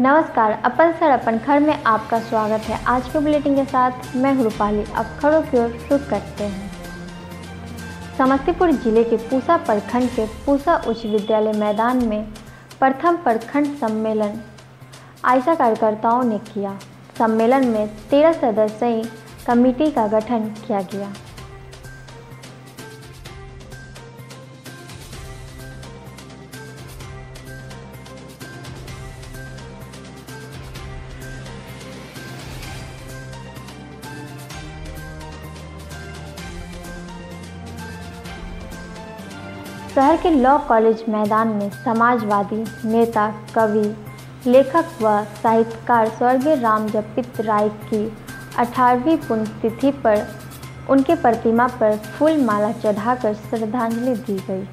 नमस्कार, अपन सर, अपन घर में आपका स्वागत है। आज के बुलेटिन के साथ मैं रूपाली। अब खड़ों की ओर रुख करते हैं। समस्तीपुर ज़िले के पूसा प्रखंड के पूसा उच्च विद्यालय मैदान में प्रथम प्रखंड सम्मेलन आयशा कार्यकर्ताओं ने किया। सम्मेलन में तेरह सदस्यीय कमेटी का गठन किया गया। शहर के लॉ कॉलेज मैदान में समाजवादी नेता, कवि, लेखक व साहित्यकार स्वर्गीय रामजपित राय की 18वीं पुण्यतिथि पर उनके प्रतिमा पर फूल माला चढ़ाकर श्रद्धांजलि दी गई।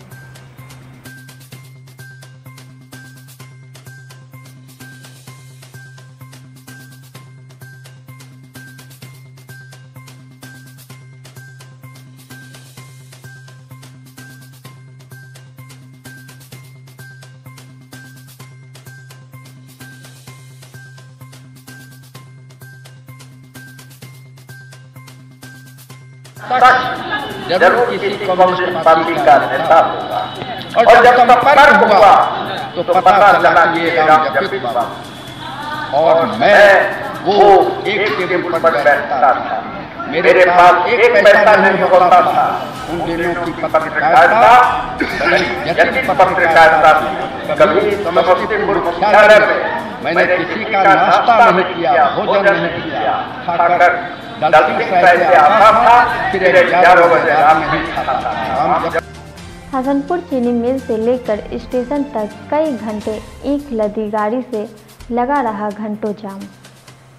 सच ज़रूर किसी कम्युनिस्ट पार्टी का नेता होगा और जब संपर्क हुआ तो पता चला कि ये राम जपित बाबू और मैं वो एक टेबल पर बैठता था मेरे पास एक पैसा नहीं होता था उन दिनों की पत्रकारिता जटिल पत्रकारिता थी कभी समस्तीपुर मुख्यालय में मैंने किसी का नाश्ता नहीं किया भोजन नहीं किया। खाकर साइड से आता था फिर ग्यारह बजे रात में ही खाता था। हसनपुर चीनी मिल से लेकर स्टेशन तक कई घंटे एक लदी गाड़ी से लगा रहा घंटों जाम।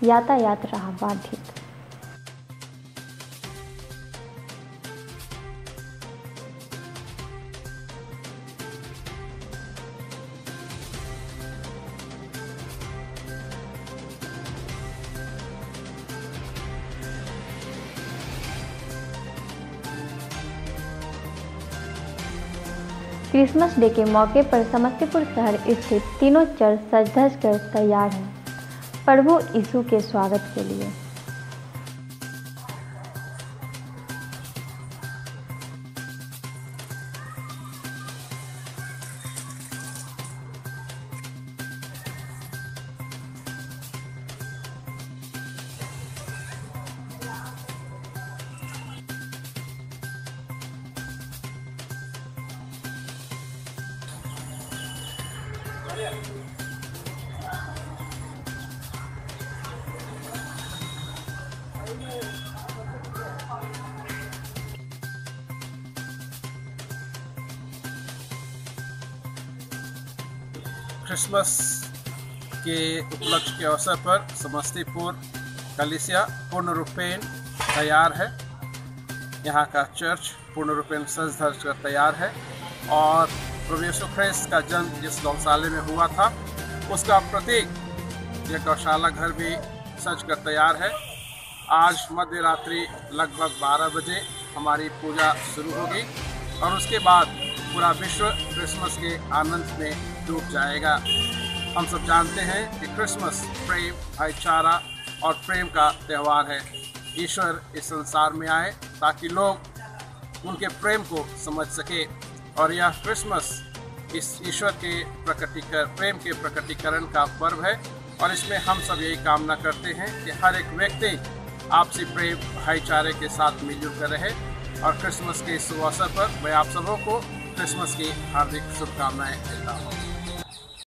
यातायात रहा बाधित। क्रिसमस डे के मौके पर समस्तीपुर शहर स्थित तीनों चर्च सज धज कर तैयार हैं। प्रभु यीशु के स्वागत के लिए। क्रिसमस के उपलक्ष्य के अवसर पर समस्तीपुर, कलिसिया पूर्ण रूपेण तैयार है। यहाँ का चर्च पूर्ण रूपेण सज धज कर तैयार है और यीशु का जन्म जिस गौशाले में हुआ था, उसका प्रतीक यह गौशाला घर भी सज कर तैयार है। आज मध्य रात्रि लगभग 12 बजे हमारी पूजा शुरू होगी और उसके बाद पूरा विश्व क्रिसमस के आनंद में डूब जाएगा। हम सब जानते हैं कि क्रिसमस प्रेम, भाईचारा और प्रेम का त्यौहार है। ईश्वर इस संसार में आए ताकि लोग उनके प्रेम को समझ सके। और यह क्रिसमस इस ईश्वर के प्रकटीकरण प्रेम के प्रकटीकरण का पर्व है। और इसमें हम सब यही कामना करते हैं कि हर एक व्यक्ति आपसी प्रेम, भाईचारे के साथ मिलजुल कर रहे। और क्रिसमस के इस अवसर पर मैं आप सबों को क्रिसमस की हार्दिक शुभकामनाएँ देता हूँ।